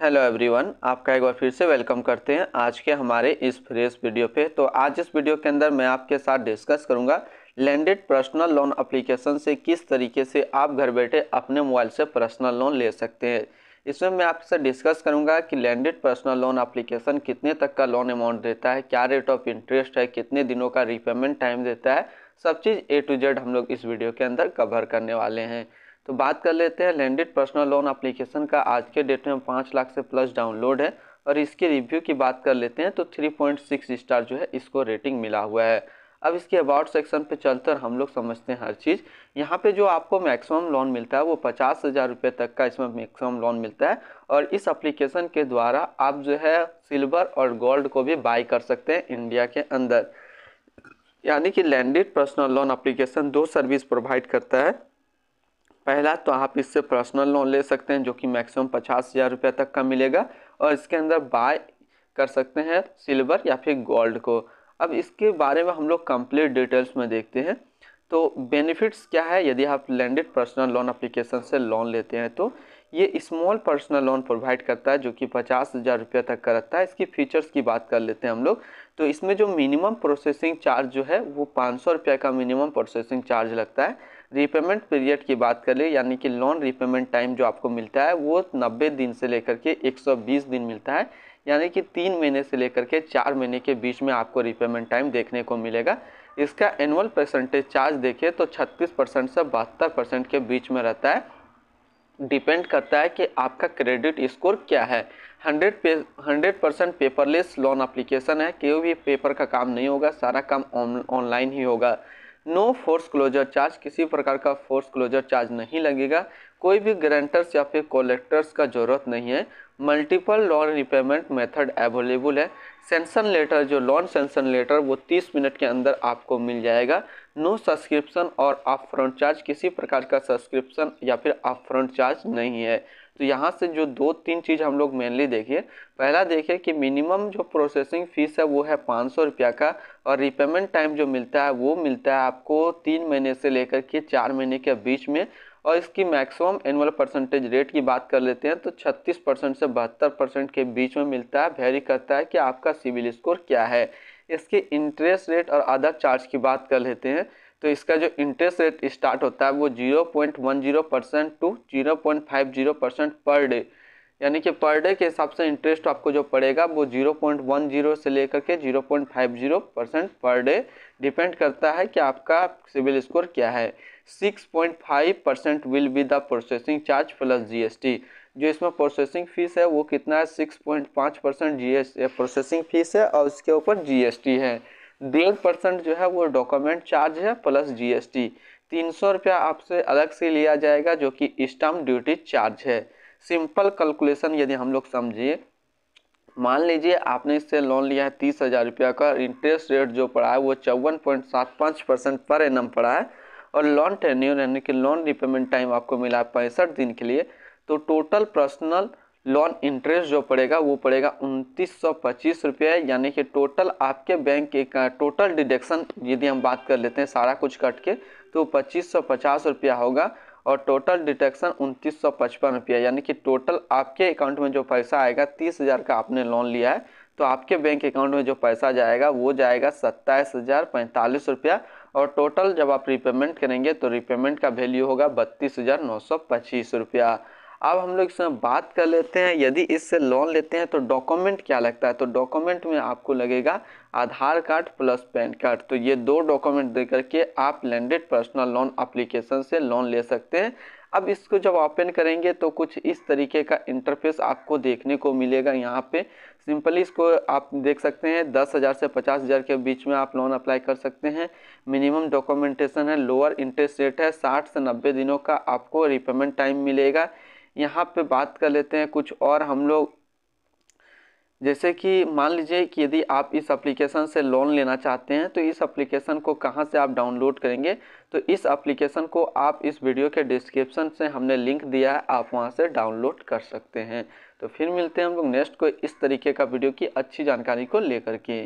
Hello everyone, आपका एक बार फिर से वेलकम करते हैं आज के हमारे इस फ्रेश वीडियो पे। तो आज इस वीडियो के अंदर मैं आपके साथ डिस्कस करूँगा लैंडेड पर्सनल लोन एप्लीकेशन से किस तरीके से आप घर बैठे अपने मोबाइल से पर्सनल लोन ले सकते हैं। इसमें मैं आपसे डिस्कस करूँगा कि लैंडेड पर्सनल लोन एप्लीकेशन कितने तक का लोन अमाउंट देता है, क्या रेट ऑफ़ इंटरेस्ट है, कितने दिनों का रिपेमेंट टाइम देता है, सब चीज़ ए टू जेड हम लोग इस वीडियो के अंदर कवर करने वाले हैं। तो बात कर लेते हैं लैंडेड पर्सनल लोन एप्लीकेशन का। आज के डेट में पाँच लाख से प्लस डाउनलोड है और इसके रिव्यू की बात कर लेते हैं तो 3.6 स्टार जो है इसको रेटिंग मिला हुआ है। अब इसके अबाउट सेक्शन पे चलते हम लोग समझते हैं हर चीज़। यहाँ पे जो आपको मैक्सिमम लोन मिलता है वो पचास हज़ार रुपये तक का इसमें मैक्सिमम लोन मिलता है और इस एप्लीकेशन के द्वारा आप जो है सिल्वर और गोल्ड को भी बाई कर सकते हैं इंडिया के अंदर। यानी कि लैंडेड पर्सनल लोन अप्लीकेशन दो सर्विस प्रोवाइड करता है। पहला तो आप इससे पर्सनल लोन ले सकते हैं, जो कि मैक्सिमम पचास हज़ार रुपये तक का मिलेगा, और इसके अंदर बाय कर सकते हैं सिल्वर या फिर गोल्ड को। अब इसके बारे में हम लोग कंप्लीट डिटेल्स में देखते हैं। तो बेनिफिट्स क्या है? यदि आप लैंडेड पर्सनल लोन अप्लीकेशन से लोन लेते हैं तो ये स्मॉल पर्सनल लोन प्रोवाइड करता है, जो कि पचास हज़ार रुपये तक का रहता है। इसकी फीचर्स की बात कर लेते हैं हम लोग। तो इसमें जो मिनिमम प्रोसेसिंग चार्ज जो है, वो पाँच सौ रुपये का मिनिमम प्रोसेसिंग चार्ज लगता है। रीपेमेंट पीरियड की बात करें यानी कि लोन रीपेमेंट टाइम जो आपको मिलता है, वो 90 दिन से लेकर के 120 दिन मिलता है। यानी कि तीन महीने से लेकर के चार महीने के बीच में आपको रीपेमेंट टाइम देखने को मिलेगा। इसका एनुअल परसेंटेज चार्ज देखिए तो 36 परसेंट से बहत्तर परसेंट के बीच में रहता है। डिपेंड करता है कि आपका क्रेडिट स्कोर क्या है। हंड्रेड पे, hundred percent paperless loan application है। कोई भी पेपर का काम नहीं होगा, सारा काम ऑनलाइन ही होगा। नो फोर्स क्लोजर चार्ज किसी प्रकार का फोर्स क्लोजर चार्ज नहीं लगेगा। कोई भी गारंटर्स या फिर कलेक्टर्स का ज़रूरत नहीं है। Multiple loan repayment method available है। सेंसन लेटर जो लोन सेंसन लेटर वो 30 मिनट के अंदर आपको मिल जाएगा। नो सब्सक्रिप्शन और अप फ्रंट चार्ज किसी प्रकार का सब्सक्रिप्शन या फिर अप फ्रंट चार्ज नहीं है। तो यहाँ से जो दो तीन चीज़ हम लोग मेनली देखिए। पहला देखिए कि मिनिमम जो प्रोसेसिंग फ़ीस है, वो है पाँच सौ रुपया का और रिपेमेंट टाइम जो मिलता है, वो मिलता है आपको तीन महीने से लेकर के चार महीने के बीच में। और इसकी मैक्सिमम एनुअल परसेंटेज रेट की बात कर लेते हैं तो 36 परसेंट से बहत्तर परसेंट के बीच में मिलता है। वेरी करता है कि आपका सिविल स्कोर क्या है। इसके इंटरेस्ट रेट और अदर चार्ज की बात कर लेते हैं। तो इसका जो इंटरेस्ट रेट स्टार्ट होता है वो 0.10 percent to 0.50 percent per day यानी कि पर डे के हिसाब से इंटरेस्ट आपको जो पड़ेगा वो 0.10 से लेकर के 0.50 परसेंट पर डे डिपेंड करता है कि आपका सिविल स्कोर क्या है। 6.5 percent will be the processing charge plus GST जो इसमें प्रोसेसिंग फ़ीस है वो कितना है? 6.5 परसेंट जी प्रोसेसिंग फ़ीस है और उसके ऊपर जीएसटी है। डेढ़ परसेंट जो है वो डॉक्यूमेंट चार्ज है प्लस जीएसटी। तीन सौ रुपया आपसे अलग से लिया जाएगा जो कि स्टाम्प ड्यूटी चार्ज है। सिंपल कैलकुलेशन यदि हम लोग समझिए, मान लीजिए आपने इससे लोन लिया है तीस हज़ार रुपया का इंटरेस्ट रेट जो पड़ा है वो चौवन पॉइंट सात पाँच परसेंट पर एनम पड़ा है और लोन टेन्यूर यानी कि लोन रिपेमेंट टाइम आपको मिला है पैंसठ दिन के लिए तो टोटल पर्सनल लोन इंटरेस्ट जो पड़ेगा, वो पड़ेगा उनतीस सौ पच्चीस रुपये, यानी कि टोटल आपके बैंक के टोटल डिडक्शन यदि हम बात कर लेते हैं सारा कुछ कट के तो पच्चीस सौ पचास रुपया होगा और टोटल डिडक्शन उनतीस सौ पचपन रुपया, यानी कि टोटल आपके अकाउंट में जो पैसा आएगा, तीस हज़ार का आपने लोन लिया है तो आपके बैंक अकाउंट में जो पैसा जाएगा, वो जाएगा सत्ताईस हज़ार पैंतालीस रुपया और टोटल जब आप रिपेमेंट करेंगे तो रिपेमेंट का वैल्यू होगा बत्तीस हज़ार नौ सौ पच्चीस रुपया। अब हम लोग इसमें बात कर लेते हैं। यदि इससे लोन लेते हैं तो डॉक्यूमेंट क्या लगता है? तो डॉक्यूमेंट में आपको लगेगा Aadhaar card plus PAN card. तो ये दो डॉक्यूमेंट दे करके आप लैंडेड पर्सनल लोन अप्लीकेशन से लोन ले सकते हैं। अब इसको जब ओपन करेंगे तो कुछ इस तरीके का इंटरफेस आपको देखने को मिलेगा यहाँ पे। सिंपली इसको आप देख सकते हैं, दस हज़ार से पचास हज़ार के बीच में आप लोन अप्लाई कर सकते हैं। मिनिमम डॉक्यूमेंटेशन है लोअर इंटरेस्ट रेट है, साठ से नब्बे दिनों का आपको रिपेमेंट टाइम मिलेगा। यहाँ पे बात कर लेते हैं कुछ और हम लोग। जैसे कि मान लीजिए कि यदि आप इस एप्लीकेशन से लोन लेना चाहते हैं तो इस एप्लीकेशन को कहाँ से आप डाउनलोड करेंगे? तो इस एप्लीकेशन को आप इस वीडियो के डिस्क्रिप्शन से हमने लिंक दिया है, आप वहाँ से डाउनलोड कर सकते हैं। तो फिर मिलते हैं हम लोग नेक्स्ट को इस तरीके का वीडियो की अच्छी जानकारी को लेकर के।